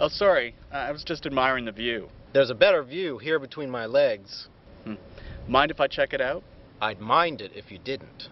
Oh, sorry. Uh, I was just admiring the view. There's a better view here between my legs. Hmm. Mind if I check it out? I'd mind it if you didn't.